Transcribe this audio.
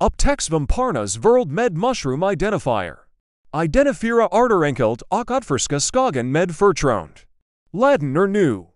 Uptex vamparnas world med mushroom identifier. Identifera arterenkelt och utforska med förtroende. Latin or new.